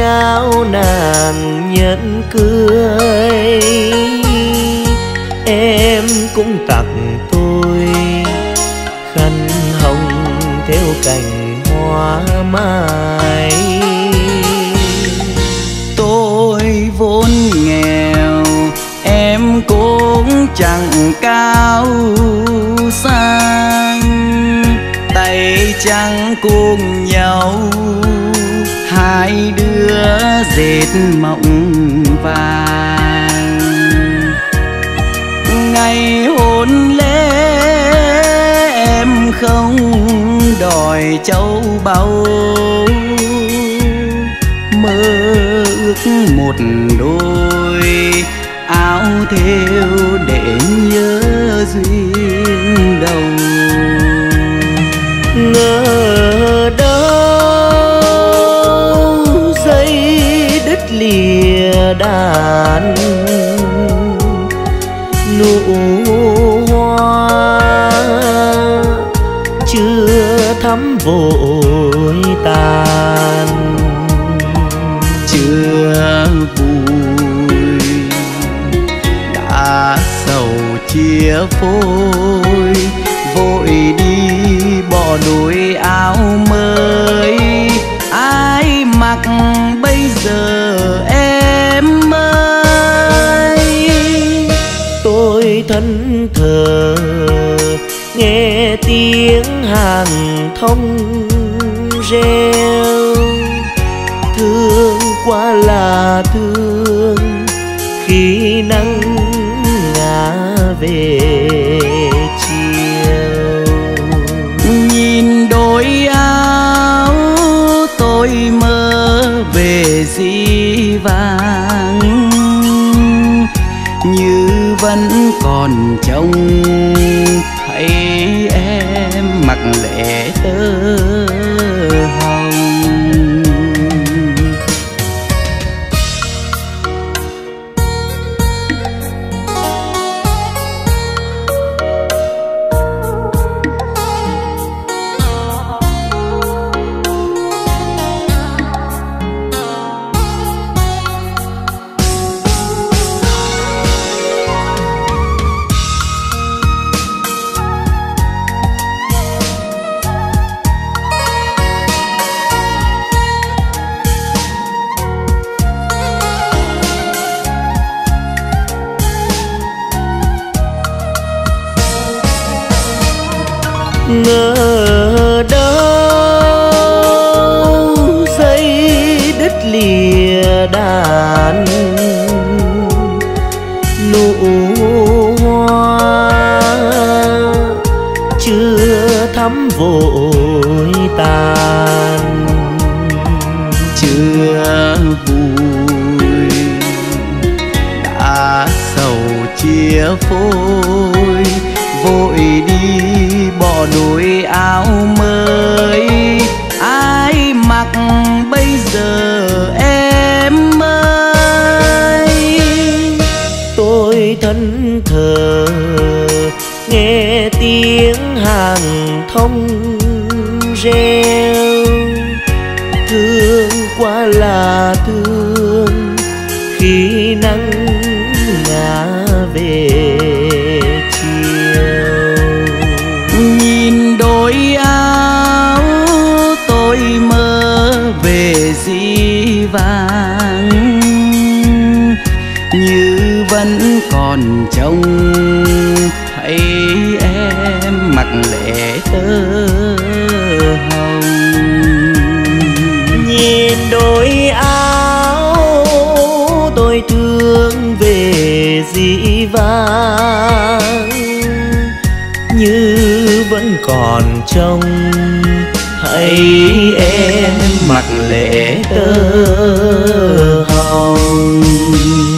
trao nàng nhẫn cưới. Em cũng tặng tôi khăn hồng theo cành hoa mai. Tôi vốn nghèo, em cũng chẳng cao sang. Tay trắng cùng nhau, hai đứa dệt mộng vàng. Ngày hôn lễ em không đòi châu báu mơ ước một đôi áo thêu để nhớ duyên. Hoa chưa thắm vội tàn chưa vui, đã sầu chia phôi, vội đi bỏ đôi áo mới reo thương quá là thương, khi nắng ngả về chiều. Nhìn đôi áo tôi mơ về di vàng, như vẫn còn trong vui.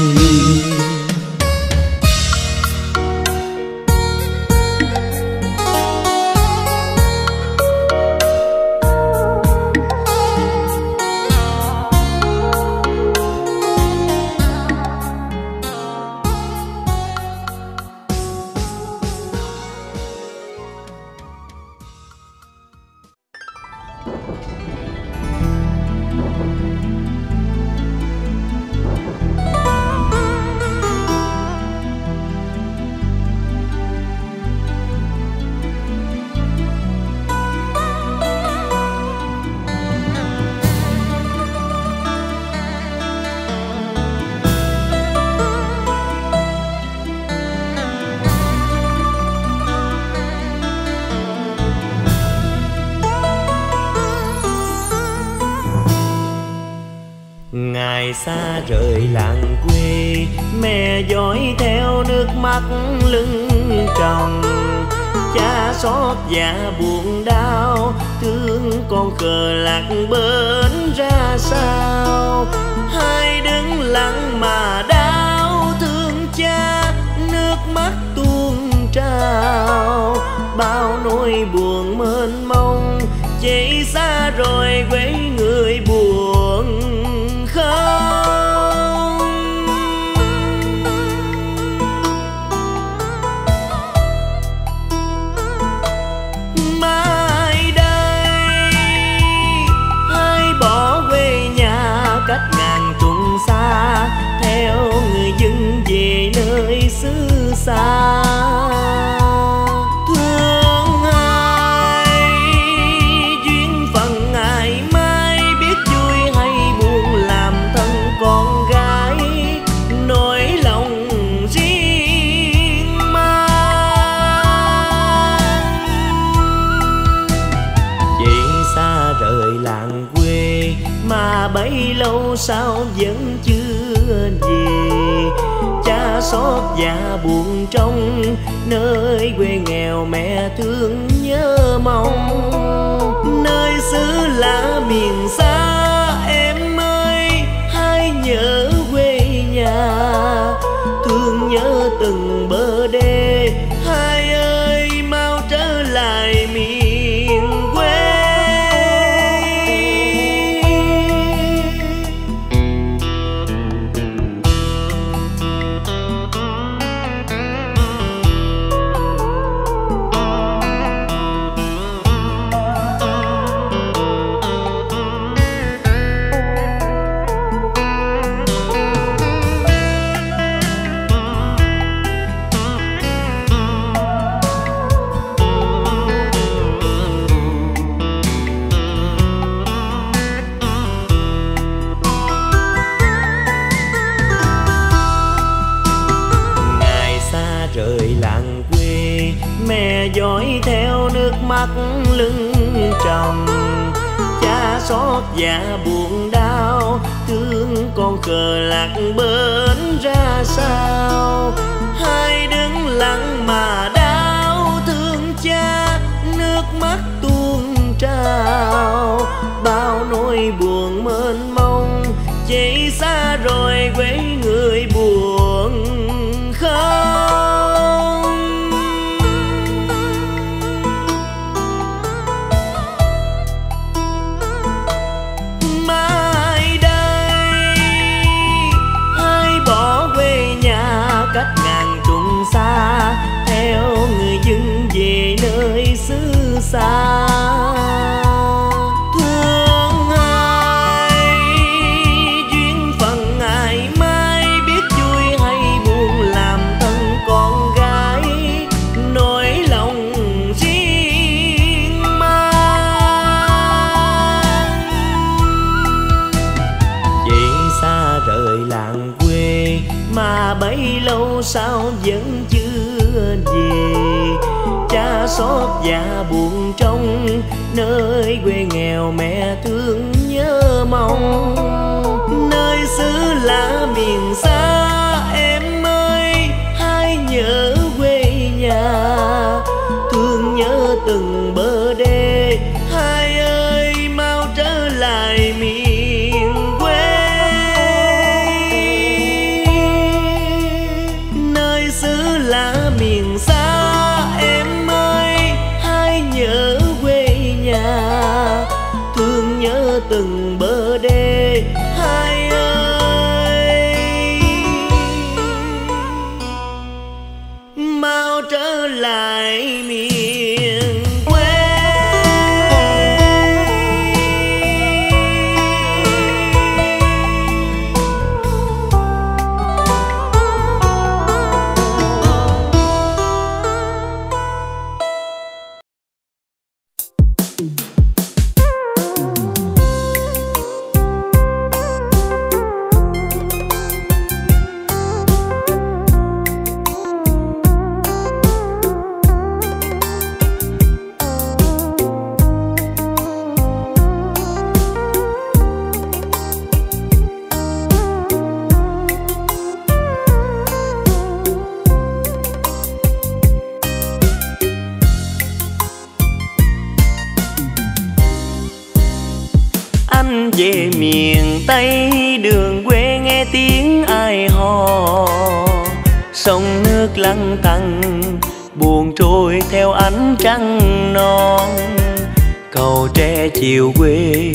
chiều quê,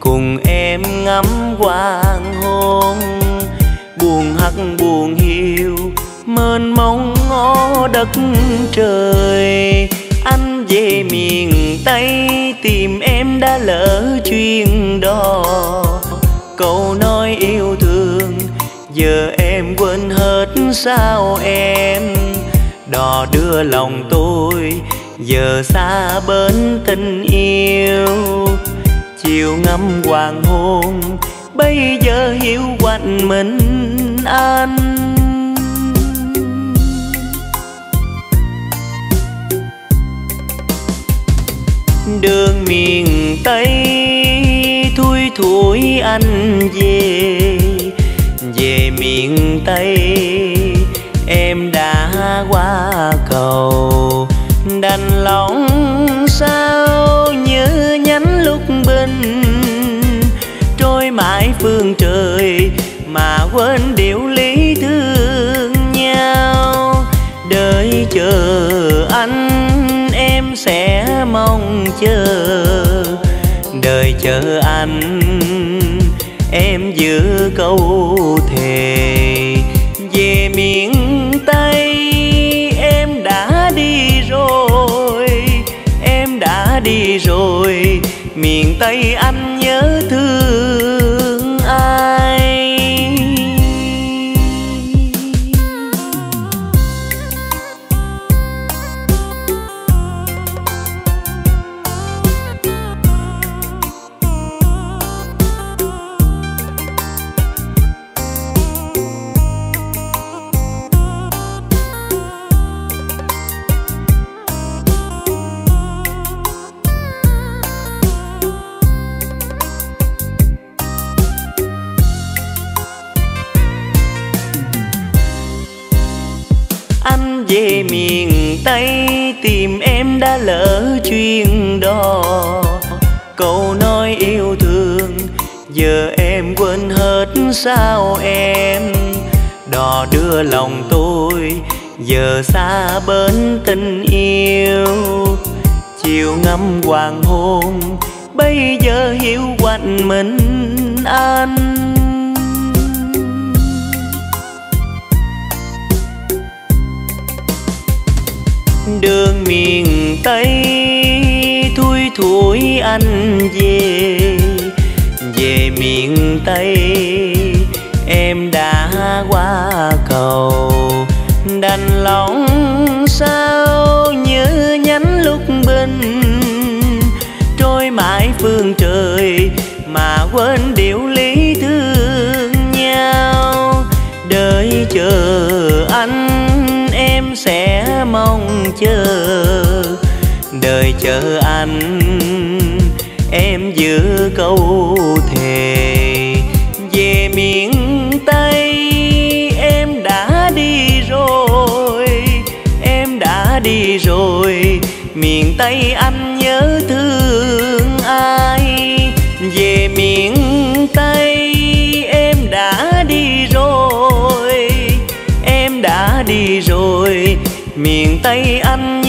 cùng em ngắm hoàng hôn buồn hắt buồn hiu mênh mông ngó đất trời. Anh về miền tây, tìm em đã lỡ chuyện đó câu nói yêu thương, giờ em quên hết sao em. Đò đưa lòng tôi giờ xa bên tình yêu, chiều ngắm hoàng hôn, bây giờ hiểu quạnh mình anh. Đường miền tây, thui thủi anh về. Về miền tây, em đã qua cầu đành lòng sao nhớ nhắn lúc bình trôi mãi phương trời mà quên điều lý thương nhau. Đợi chờ anh em sẽ mong chờ. Đời chờ anh em giữ câu về miền tây, tìm em đã lỡ chuyên đò. Câu nói yêu thương, giờ em quên hết sao em. Đò đưa lòng tôi, giờ xa bến tình yêu. Chiều ngắm hoàng hôn, bây giờ hiểu quạnh mình anh. Đường miền tây, thui thủi anh về. Về miền tây, em đã qua cầu, đành lòng sao nhớ nhánh lúc bình trôi mãi phương trời mà quên đi sẽ mong chờ. Đời chờ anh, em giữ câu thề. Về miền tây, em đã đi rồi. Em đã đi rồi, miền tây anh tay anh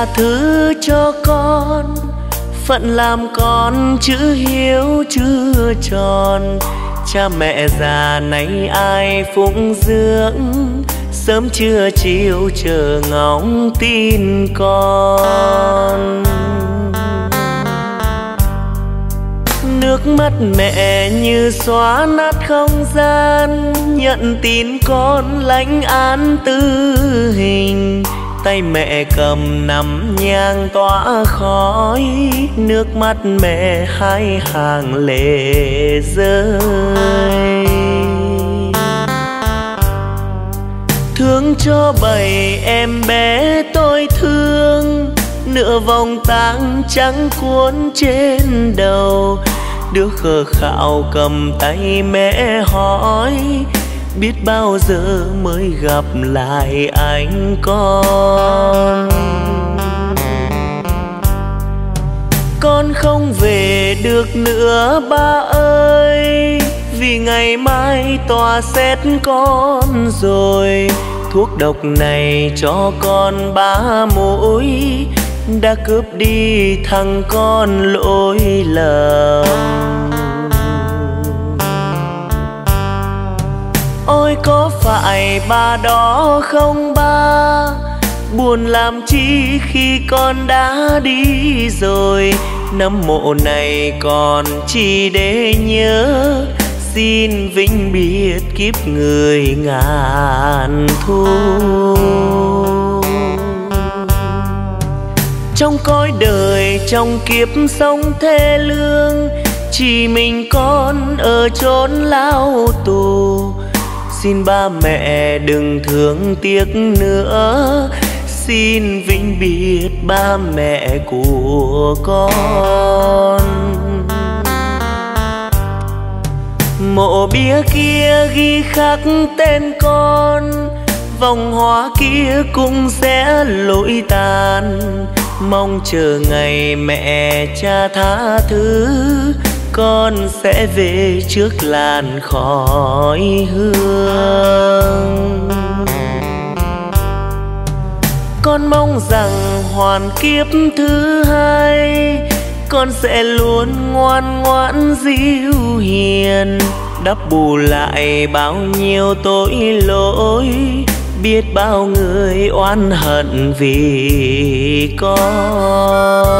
tha thứ cho con, phận làm con chữ hiếu chưa tròn. Cha mẹ già nay ai phụng dưỡng, sớm trưa chiều chờ ngóng tin con. Nước mắt mẹ như xóa nát không gian, nhận tin con lãnh án tư hình tay mẹ cầm nằm nhang tỏa khói, nước mắt mẹ hai hàng lệ rơi. Thương cho bầy em bé tôi thương, nửa vòng tang trắng cuốn trên đầu. Đứa khờ khạo cầm tay mẹ hỏi biết bao giờ mới gặp lại anh con. Con không về được nữa, ba ơi, vì ngày mai tòa xét con rồi. Thuốc độc này cho con ba mũi, đã cướp đi thằng con lỗi lầm. Có phải ba đó không ba? Buồn làm chi khi con đã đi rồi? Năm mộ này còn chỉ để nhớ? Xin vĩnh biệt kiếp người ngàn thu. Trong cõi đời, trong kiếp sống thê lương, chỉ mình con ở chốn lao tù xin ba mẹ đừng thương tiếc nữa. Xin vĩnh biệt ba mẹ của con. Mộ bia kia ghi khắc tên con, vòng hoa kia cũng sẽ lỗi tàn. Mong chờ ngày mẹ cha tha thứ con sẽ về trước làn khói hương. Con mong rằng hoàn kiếp thứ hai, con sẽ luôn ngoan ngoãn dịu hiền. Đắp bù lại bao nhiêu tội lỗi, biết bao người oan hận vì con.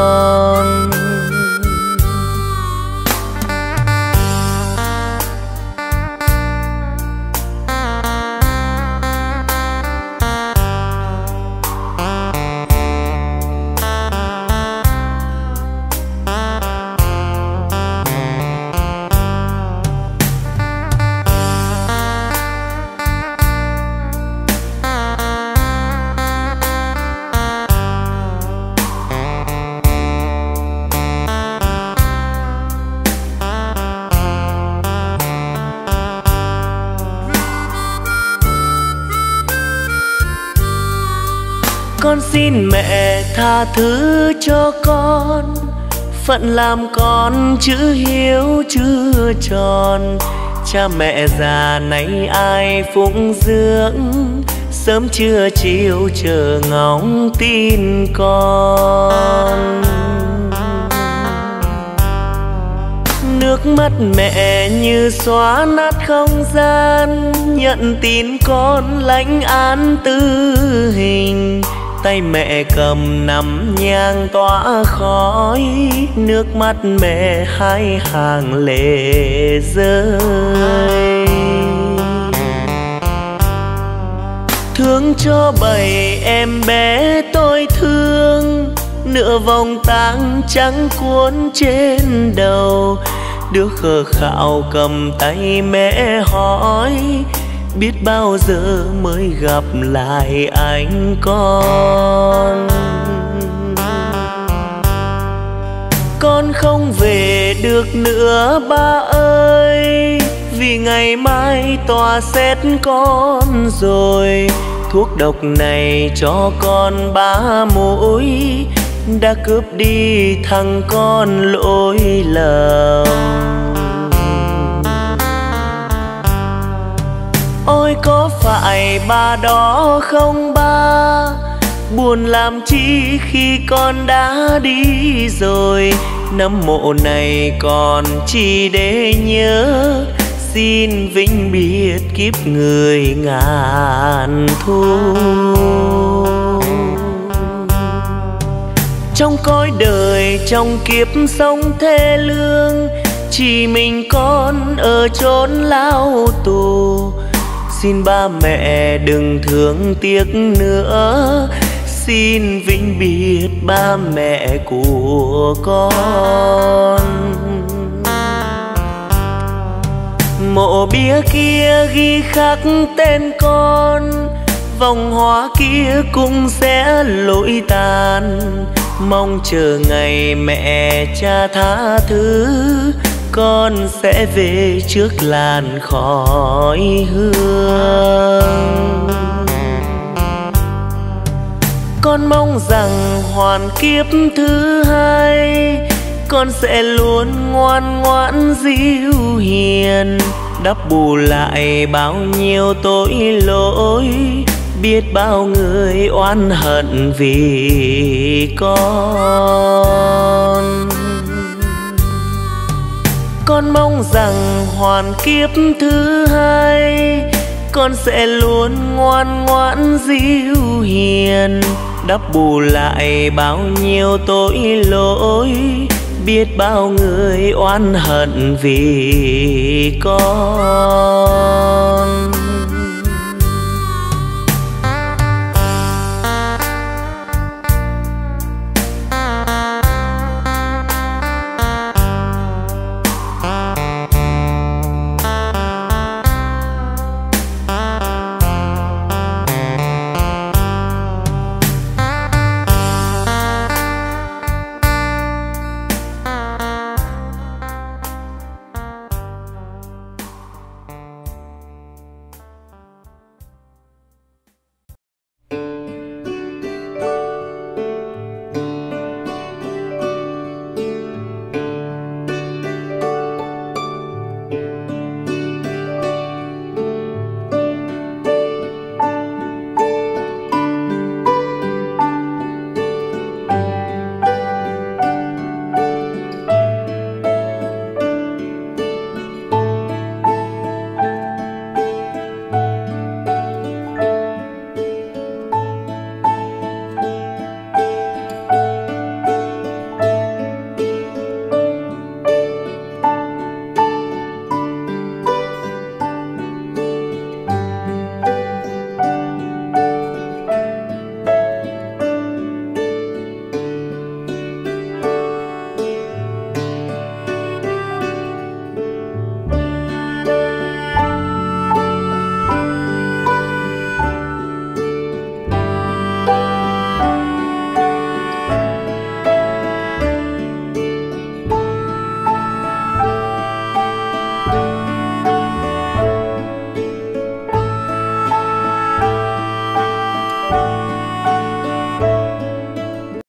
Tha thứ cho con, phận làm con chữ hiếu chưa tròn. Cha mẹ già nay ai phụng dưỡng, sớm trưa chiều chờ ngóng tin con. Nước mắt mẹ như xóa nát không gian, nhận tin con lãnh án tư hình tay mẹ cầm nằm nhang tỏa khói, nước mắt mẹ hai hàng lệ rơi. Thương cho bầy em bé tôi thương, nửa vòng tang trắng cuốn trên đầu. Đứa khờ khạo cầm tay mẹ hỏi biết bao giờ mới gặp lại anh con. Con không về được nữa, ba ơi, vì ngày mai tòa xét con rồi. Thuốc độc này cho con ba mũi, đã cướp đi thằng con lỗi lầm. Ôi, có phải ba đó không ba? Buồn làm chi khi con đã đi rồi? Năm mộ này còn chỉ để nhớ? Xin vĩnh biệt kiếp người ngàn thu. Trong cõi đời, trong kiếp sống thê lương, chỉ mình con ở chốn lao tù xin ba mẹ đừng thương tiếc nữa. Xin vĩnh biệt ba mẹ của con. Mộ bia kia ghi khắc tên con, vòng hoa kia cũng sẽ lỗi tàn. Mong chờ ngày mẹ cha tha thứ con sẽ về trước làn khói hương. Con mong rằng hoàn kiếp thứ hai, con sẽ luôn ngoan ngoãn dịu hiền. Đắp bù lại bao nhiêu tội lỗi, biết bao người oan hận vì con con mong rằng hoàn kiếp thứ hai, con sẽ luôn ngoan ngoãn dịu hiền. Đắp bù lại bao nhiêu tội lỗi, biết bao người oan hận vì con.